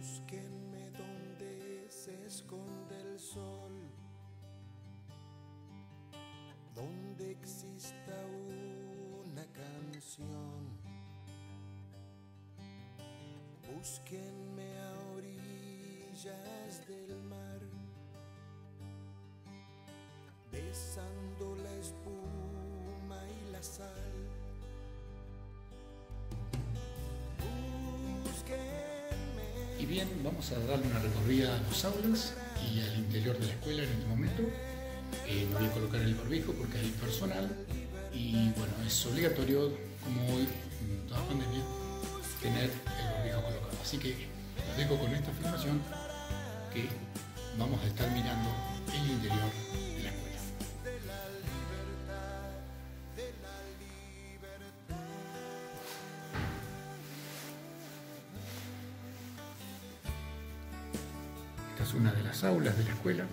Búsquenme donde se esconde el sol, donde exista una canción. Búsquenme a orillas del mar, besando la espuma y la sal. Bien, vamos a darle una recorrida a los aulas y al interior de la escuela en este momento. Eh, me voy a colocar el barbijo porque hay personal y bueno, es obligatorio, como hoy en toda pandemia, tener el barbijo colocado. Así que los dejo con esta filmación que vamos a estar mirando el interior es una de las aulas de la escuela.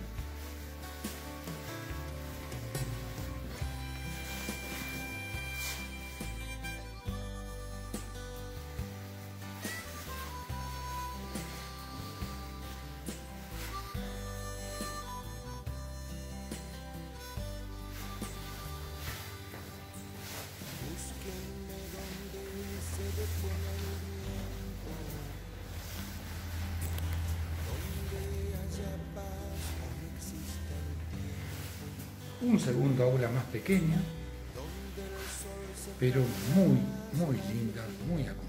Un segundo aula más pequeña, pero muy, muy linda, muy acomodada.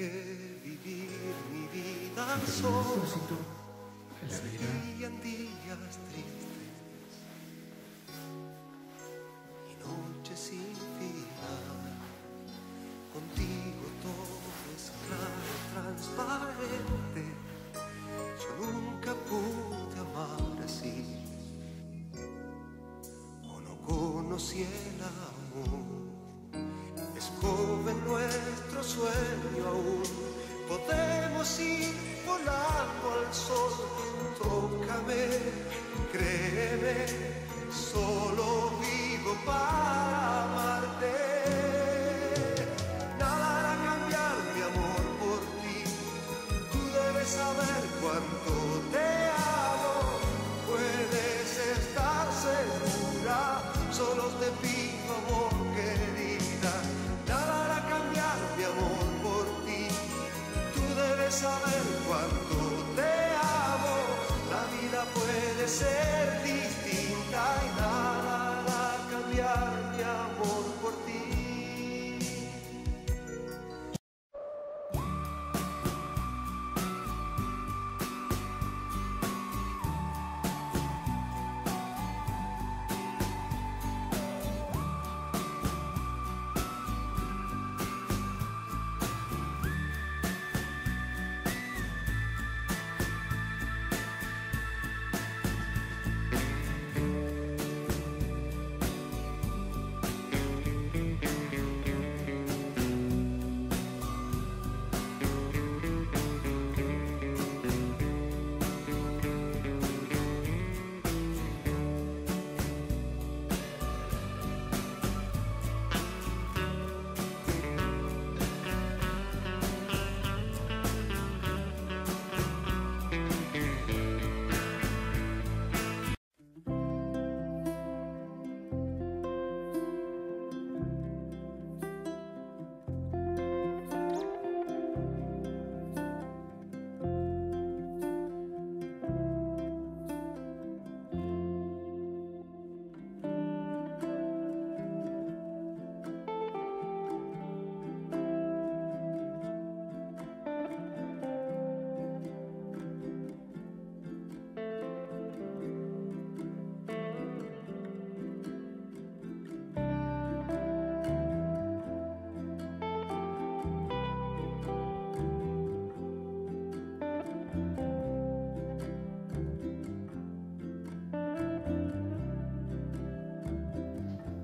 Que vivir mi vida solo, serían días tristes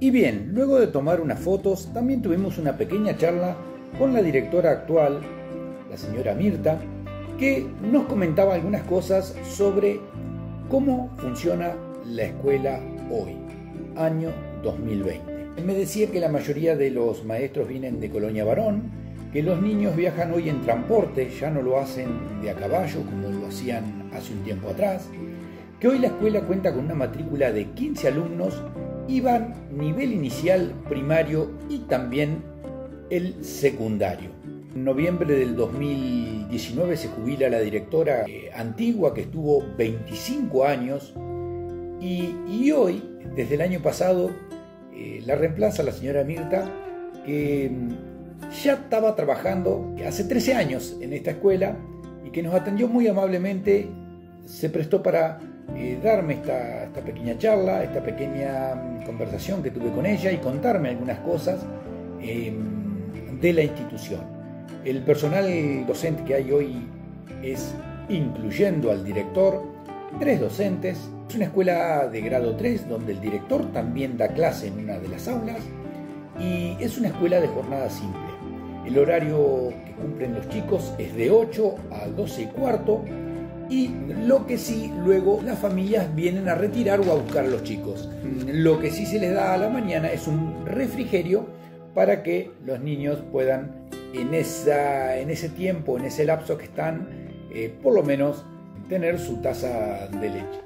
Y bien, luego de tomar unas fotos, también tuvimos una pequeña charla con la directora actual, la señora Mirta, que nos comentaba algunas cosas sobre cómo funciona la escuela hoy, año 2020. Me decía que la mayoría de los maestros vienen de Colonia Varón, que los niños viajan hoy en transporte, ya no lo hacen de a caballo como lo hacían hace un tiempo atrás, que hoy la escuela cuenta con una matrícula de 15 alumnos y van nivel inicial, primario y también el secundario. En noviembre del 2019 se jubila la directora eh, antigua que estuvo 25 años y, hoy, desde el año pasado, eh, la reemplaza la señora Mirta que mm, ya estaba trabajando hace 13 años en esta escuela y que nos atendió muy amablemente, se prestó para eh, darme esta, esta, pequeña charla, esta pequeña mm, conversación que tuve con ella y contarme algunas cosas em, de la institución. El personal docente que hay hoy es, incluyendo al director, tres docentes. Es una escuela de grado 3 donde el director también da clase en una de las aulas y es una escuela de jornada simple. El horario que cumplen los chicos es de 8 a 12 y cuarto y lo que sí, luego las familias vienen a retirar o a buscar a los chicos. Lo que sí se les da a la mañana es un refrigerio para que los niños puedan en, esa, en ese tiempo, en ese lapso que están, eh, por lo menos tener su taza de leche.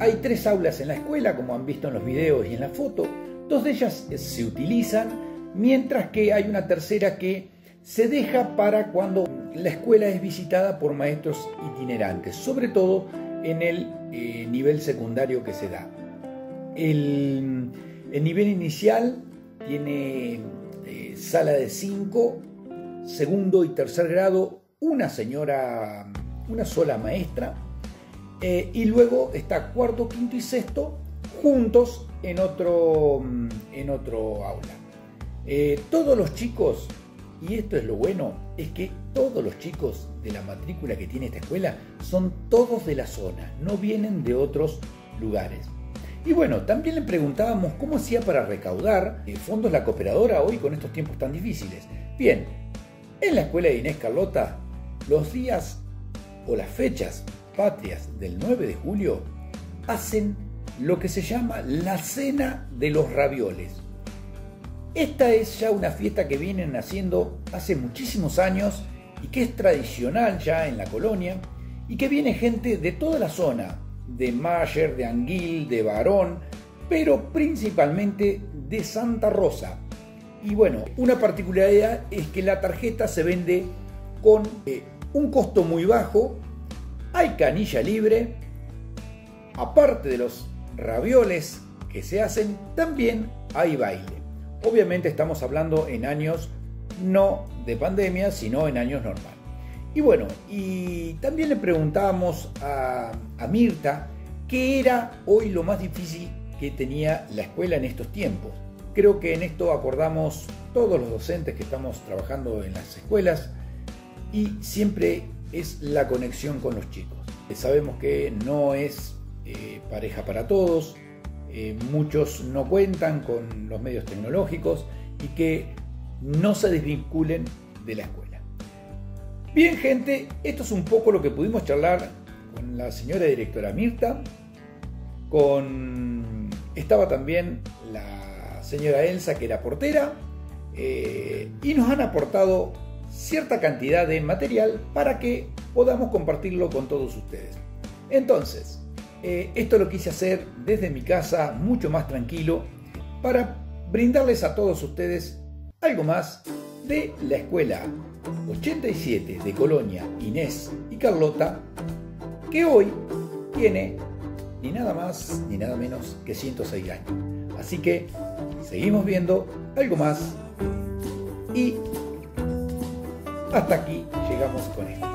Hay tres aulas en la escuela, como han visto en los videos y en la foto. Dos de ellas se utilizan, mientras que hay una tercera que se deja para cuando la escuela es visitada por maestros itinerantes, sobre todo en el eh, nivel secundario que se da. El, nivel inicial tiene eh, sala de 5 segundo y tercer grado una señora, una sola maestra, eh, y luego está cuarto, quinto y sexto juntos en otro, en otro aula. Todos los chicos, y esto es lo bueno, es que todos los chicos de la matrícula que tiene esta escuela son todos de la zona, no vienen de otros lugares. Y bueno, también le preguntábamos cómo hacía para recaudar eh, fondos la cooperadora hoy con estos tiempos tan difíciles. Bien, en la escuela de Inés Carlota, los días o las fechas patrias del 9 de julio hacen lo que se llama la cena de los ravioles. Esta es ya una fiesta que vienen haciendo hace muchísimos años y que es tradicional ya en la colonia y que viene gente de toda la zona, de Mayer, de Anguil, de Barón, pero principalmente de Santa Rosa, y bueno, una particularidad es que la tarjeta se vende con eh, un costo muy bajo, hay canilla libre, aparte de los ravioles que se hacen, también hay baile. Obviamente estamos hablando en años no de pandemia, sino en años normales. Y bueno, y también le preguntábamos a, a Mirta qué era hoy lo más difícil que tenía la escuela en estos tiempos. Creo que en esto acordamos todos los docentes que estamos trabajando en las escuelas y siempre es la conexión con los chicos. Sabemos que no es eh, pareja para todos, eh, muchos no cuentan con los medios tecnológicos y que no se desvinculen de la escuela. Bien gente, esto es un poco lo que pudimos charlar con la señora directora Mirta, con estaba también la señora Elsa, que era portera, eh, y nos han aportado cierta cantidad de material para que podamos compartirlo con todos ustedes. Entonces, eh, esto lo quise hacer desde mi casa, mucho más tranquilo, para brindarles a todos ustedes algo más de la escuela 87 de Colonia, Inés y Carlota, que hoy tiene ni nada más ni nada menos que 106 años. Así que seguimos viendo algo más y hasta aquí llegamos con esto.